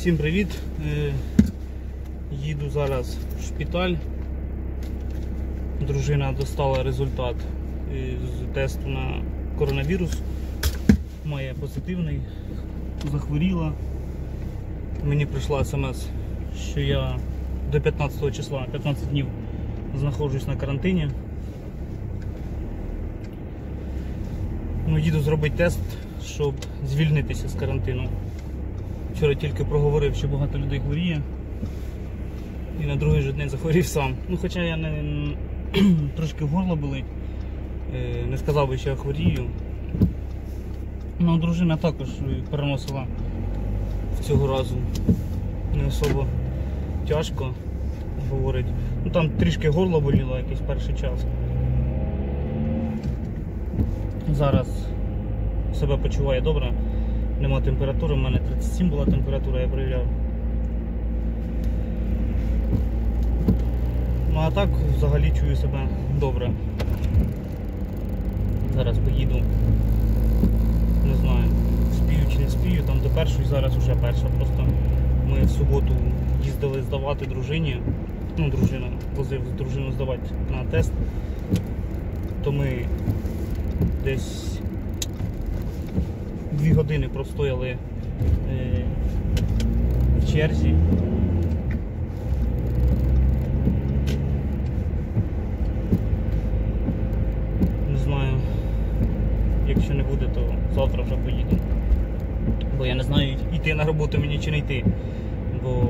Всім привіт! Е, Їду зараз в шпиталь. Дружина достала результат е, з тесту на коронавірус. Має позитивний, захворіла. Мені прийшла смс, що я до 15 числа, 15 днів знаходжусь на карантині. Ну, їду зробити тест, щоб звільнитися з карантину. Вчора тільки проговорив, що багато людей хворіє. І на другий же день захворів сам. Ну, хоча я не трошки горло болить, е, не сказав би, що я хворію. Ну, дружина також переносила цього разу не особо тяжко говорить. Ну там трішки горло боліло якийсь перший час. Зараз себе почуває добре. Нема температури, у мене 37 була температура, я перевіряв. Ну а так взагалі чую себе добре. Зараз поїду. Не знаю, спію чи не спію, там до першої зараз вже перша. Просто ми в суботу їздили здавати дружині. Ну, дружина возив дружину здавати на тест. То ми десь дві години простояли е, в черзі. Не знаю, якщо не буде, то завтра вже поїду. Бо я не знаю, йти на роботу мені чи не йти. Бо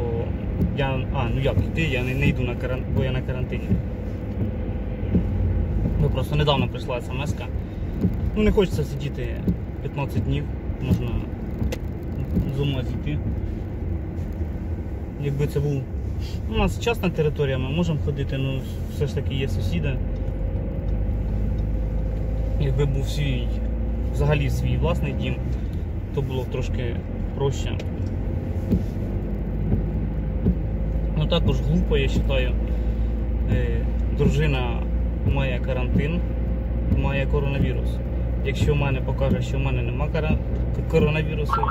я. А, ну як йти, я не, не йду на каран... бо я на карантині. Бо просто недавно прийшла смс. -ка. Ну не хочеться сидіти 15 днів, можна з ума зійти. Якби це був. У нас частна територія, ми можемо ходити, але все ж таки є сусіди. Якби був свій, взагалі свій власний дім, то було б трошки проще. Ну також глупо, я вважаю. Е, Дружина має карантин, має коронавірус. Якщо в мене покаже, що в мене нема коронавірусу.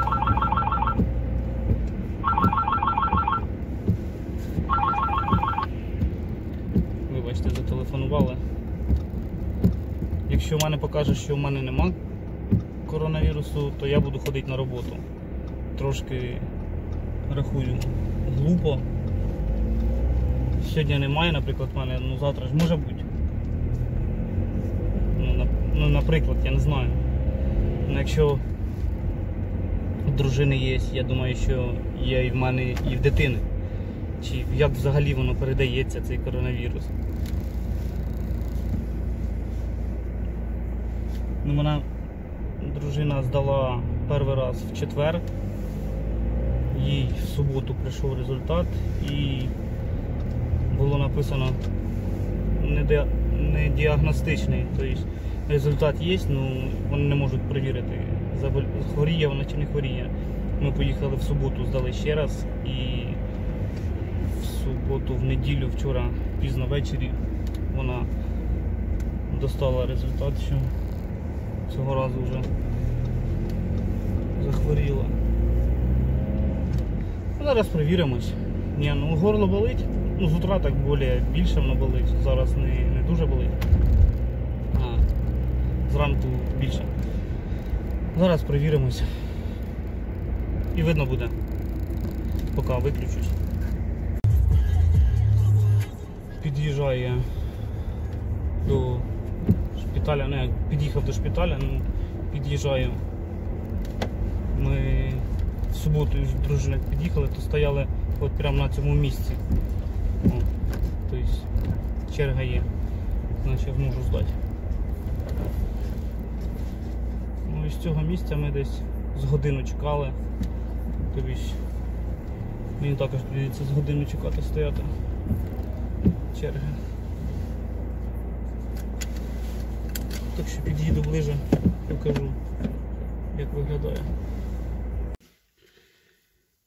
Вибачте, зателефонували. Якщо в мене покаже, що в мене нема коронавірусу, то я буду ходити на роботу. Трошки рахую глупо. Сьогодні немає, наприклад, в мене, ну завтра ж може бути. Ну, наприклад, я не знаю. Ну, якщо в дружини є, я думаю, що є і в мене, і в дитини. Чи як взагалі воно передається, цей коронавірус. Ну, вона дружина здала перший раз в четвер. Їй в суботу прийшов результат і було написано не, ди- не діагностичний. Тобто результат є, ну вони не можуть перевірити, хворіє вона чи не хворіє. Ми поїхали в суботу, здали ще раз і в суботу, в неділю, вчора пізно ввечері вона достала результат, що цього разу вже захворіла. Зараз перевіримось. Ні, ну горло болить. Ну, з утра так більше воно болить. Зараз не, не дуже болить. А зранку більше. Зараз перевіримось. І видно буде. Поки виключусь. Під'їжджаю я до шпиталя, не, під'їхав до шпиталя, ну, під'їжджаю. Ми в суботу з дружиною під'їхали, то стояли от прямо на цьому місці. Тобто черга є, значить зможу здати. Ну і з цього місця ми десь з годину чекали. Тобто мені також прийдеться з годину чекати стояти. Черги. Так що під'їду ближе, покажу, як виглядає.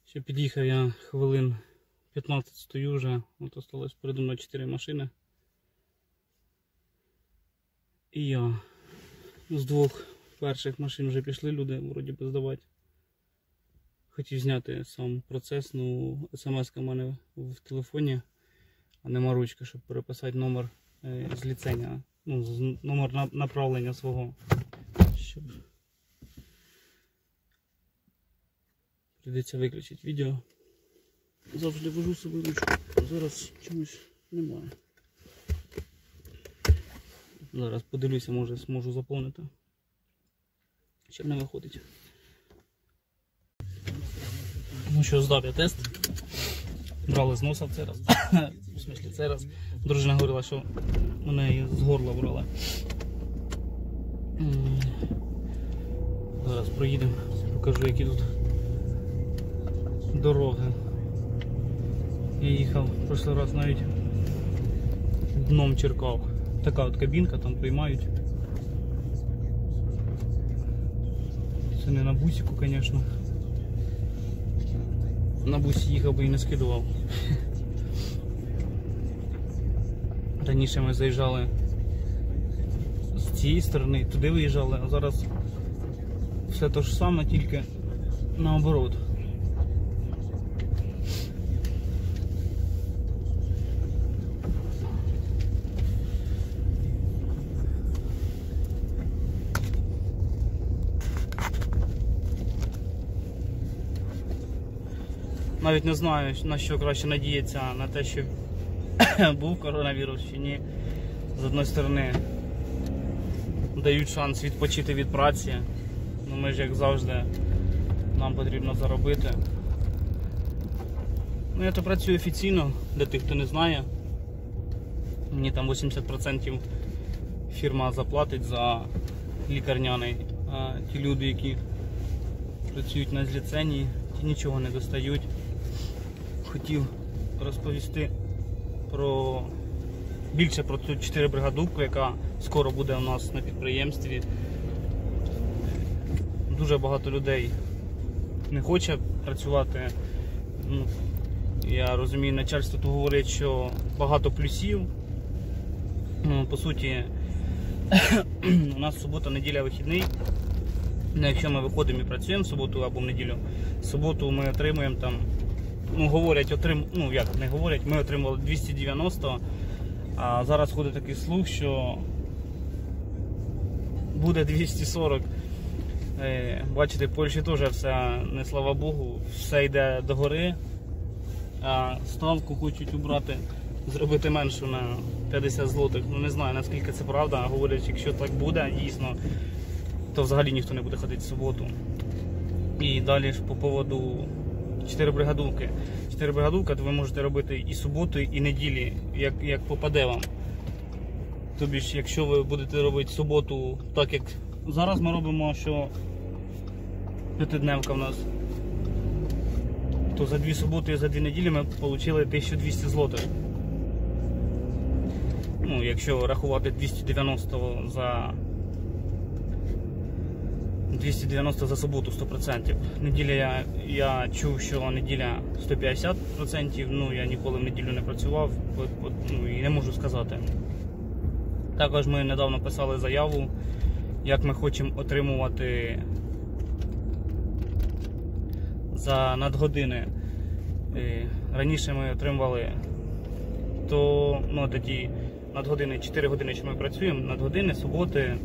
Ще під'їхав я хвилин 15 стою вже, от осталось передо мною 4 машини. І я з двох перших машин вже пішли люди, вроді би здавати. Хотів зняти сам процес, ну смс у мене в телефоні, а нема ручки, щоб переписати номер е, з ліцення, ну, з- номер на- направлення свого. Щоб... Прийдеться виключити відео. Завжди вожу з собою ручку. Зараз чомусь немає. Зараз подивлюся, може зможу заповнити. Чим не виходить. Ну що, здав я тест. Брали з носа в цей раз. В смислі, цей раз. Дружина говорила, що мене і з горла брала. Зараз проїдемо, покажу, які тут дороги. Я їхав в прошлий раз навіть дном черкав. Така от кабінка, там приймають. Це не на бусику, звісно. На бусі їхав би і не скидував. Раніше ми заїжджали з цієї сторони, туди виїжджали, а зараз все те ж саме, тільки наоборот. Навіть не знаю, на що краще надіятися, на те, що був коронавірус чи ні. З одної сторони дають шанс відпочити від праці. Ну ми ж як завжди нам потрібно заробити. Ну я то працюю офіційно, для тих, хто не знає. Мені там 80% фірма заплатить за лікарняний. А ті люди, які працюють на зліценії, ті нічого не достають. Хотів розповісти про більше про цю 4 бригадубку, яка скоро буде у нас на підприємстві. Дуже багато людей не хоче працювати. Ну, я розумію, начальство то говорить, що багато плюсів. Ну, по суті, у нас субота, неділя вихідний. Ну, якщо ми виходимо і працюємо в суботу або в неділю, в суботу ми отримуємо там, ну говорять, отрим, ну як не говорять, ми отримали 290, а зараз ходить такий слух, що буде 240. Е, Бачите, в Польщі теж все, не слава Богу, все йде догори, а ставку хочуть убрати, зробити меншу на 50 злотих. Ну не знаю наскільки це правда. Говорять, якщо так буде, дійсно, то взагалі ніхто не буде ходити в суботу. І далі ж по поводу 4 бригадулки. 4 бригадулка, ви можете робити і суботу, і неділі, як, як попаде вам. Тобі ж, якщо ви будете робити суботу, так як зараз ми робимо, що п'ятидневка в нас, то за дві суботи і за дві неділі ми отримали 1200 злотих. Ну, якщо рахувати 290 за 290 за суботу 100%. Неділя я, я чув, що неділя 150%, ну я ніколи в неділю не працював, ну, і не можу сказати. Також ми недавно писали заяву, як ми хочемо отримувати за надгодини. Е, Раніше ми отримували то ну, тоді надгодини 4 години, що ми працюємо, надгодини, суботи.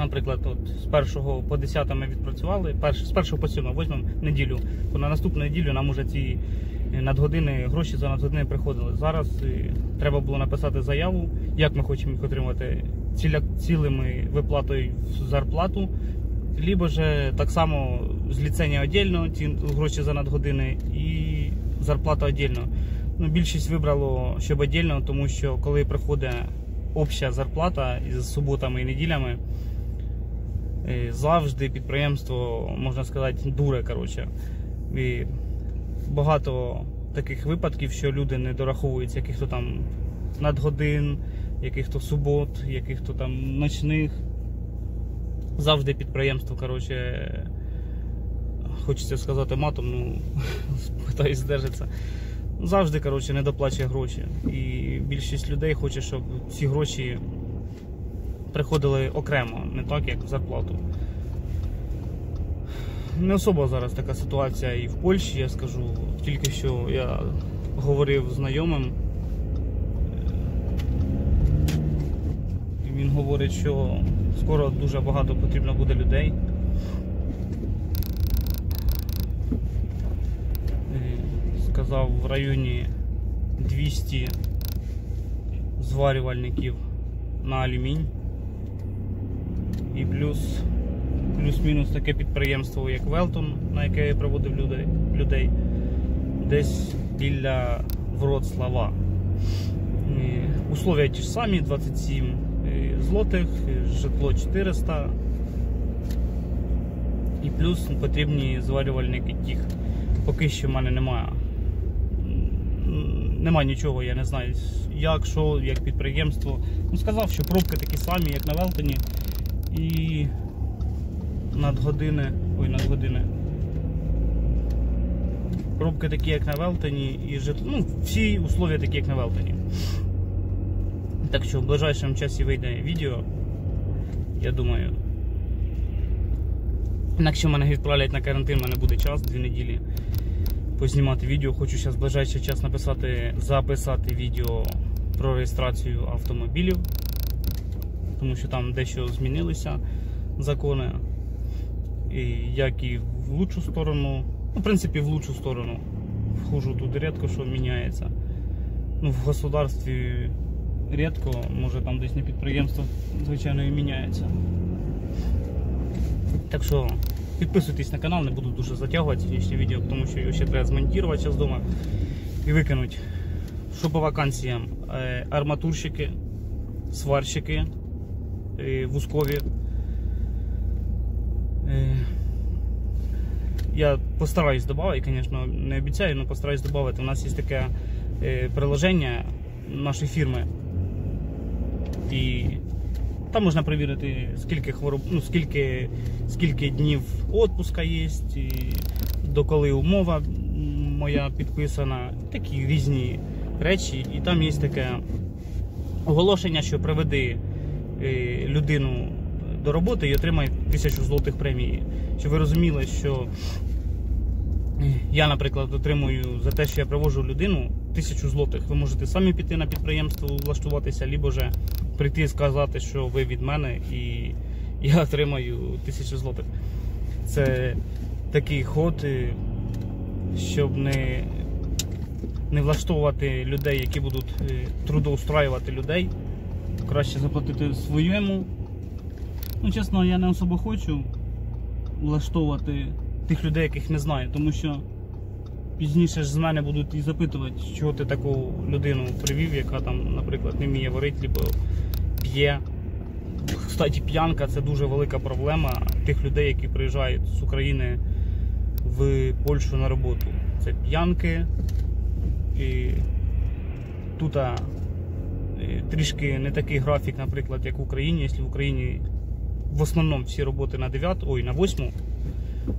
Наприклад, от з 1 по 10 ми відпрацювали, перш, з 1 по 7 візьмемо неділю, то на наступну неділю нам уже ці е, надгодини, гроші за надгодини приходили. Зараз е, треба було написати заяву, як ми хочемо їх отримати ціля, цілими виплатою в зарплату, либо же так само з ліцензії віддільно, ці гроші за надгодини і зарплата віддільно. Ну, більшість вибрало, щоб віддільно, тому що коли приходить обща зарплата із суботами і неділями, завжди підприємство, можна сказати, дуре. Коротше. І багато таких випадків, що люди не дораховуються яких-то там надгодин, яких-то субот, яких-то там ночних. Завжди підприємство, коротше, хочеться сказати матом, ну питаюсь здержатися. Завжди, коротше, не доплачує гроші. І більшість людей хоче, щоб ці гроші приходили окремо, не так, як в зарплату. не особо зараз така ситуація і в Польщі, я скажу. Тільки що я говорив знайомим. Він говорить, що скоро дуже багато потрібно буде людей. Сказав в районі 200 зварювальників на алюмінь. І плюс плюс-мінус таке підприємство, як Велтон, на яке я проводив людей, людей десь біля Вроцлава. Условия ті ж самі, 27 е, злотих, житло 400. І плюс потрібні зварювальники тих. Поки що в мене немає. Нема нічого, я не знаю, як, що, як підприємство. Ну, сказав, що пробки такі самі, як на Велтоні. І надгодини. Ой, надгодини. Пробки такі, як на Велтоні, і житло. Ну, всі условия такі, як на Велтоні. Так що в ближайшому часі вийде відео. Я думаю. Інакше мене відправлять на карантин, в мене буде час, дві неділі познімати відео. Хочу зараз в ближайший час написати, записати відео про реєстрацію автомобілів, тому що там дещо змінилися закони. І як і в лучшу сторону, ну, в принципі, в лучшу сторону. В хужу тут рідко що міняється. Ну, в государстві рідко, може там десь на підприємство, звичайно, і міняється. Так що підписуйтесь на канал, не буду дуже затягувати сьогоднішнє відео, тому що його ще треба змонтувати зараз вдома і викинути. Що по вакансіям? Е, Арматурщики, сварщики, вузкові. Е, Я постараюсь додати, звісно, не обіцяю, але постараюсь додати. У нас є таке е, приложення нашої фірми. І там можна перевірити, скільки хвороб, ну, скільки, скільки днів відпуска є, і доколи умова моя підписана, такі різні речі. І там є таке оголошення, що приведи е, людину до роботи і отримає тисячу злотих премії. Щоб ви розуміли, що я, наприклад, отримую за те, що я привожу людину тисячу злотих. Ви можете самі піти на підприємство, влаштуватися, або же прийти і сказати, що ви від мене, і я отримаю тисячу злотих. Це такий ход, е, щоб не, не влаштовувати людей, які будуть е, трудоустраювати людей. Краще заплатити своєму. Ну, чесно, я не особо хочу влаштовувати тих людей, яких не знаю, тому що пізніше ж з мене будуть і запитувати, чого ти таку людину привів, яка там, наприклад, не вміє варити, або п'є. Кстати, п'янка це дуже велика проблема тих людей, які приїжджають з України в Польщу на роботу. Це п'янки. І тут трішки не такий графік, наприклад, як в Україні. Якщо в Україні в основному всі роботи на 9, ой, на 8,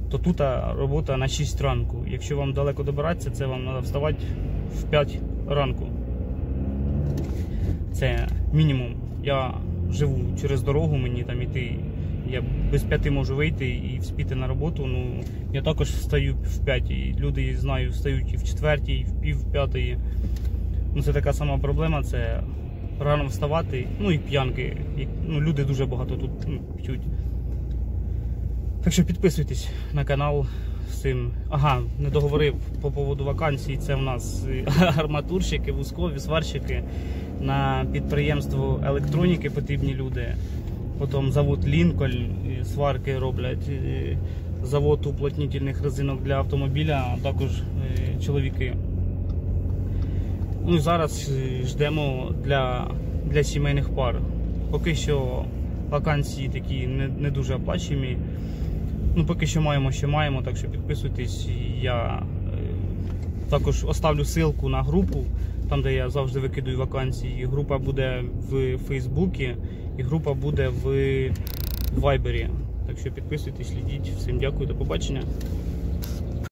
то тут робота на 6 ранку. Якщо вам далеко добиратися, це вам треба вставати в 5 ранку. Це мінімум. Я живу через дорогу, мені там іти. Я без п'яти можу вийти і вспіти на роботу. Ну я також встаю в п'ятій. Люди знаю, встають і в четвертій, і в пів п'ятої. Ну це така сама проблема. Це рано вставати. Ну і п'янки. Ну, люди дуже багато тут ну, п'ють. Так що підписуйтесь на канал з цим. Ага, не договорив по поводу вакансій. Це в нас арматурщики, вузкові, сварщики. На підприємство електроніки потрібні люди. Потім завод Лінкольн, сварки роблять. Завод уплотнительних резинок для автомобіля, а також е, чоловіки. Ну зараз ждемо для, для сімейних пар. Поки що вакансії такі не, не дуже оплачені. Ну, поки що маємо, що маємо, так що підписуйтесь. Я е, також оставлю ссылку на групу, там де я завжди викидаю вакансії. Група буде в Фейсбуці і група буде в Вайбері. Так що підписуйтесь, слідіть. Всім дякую, до побачення.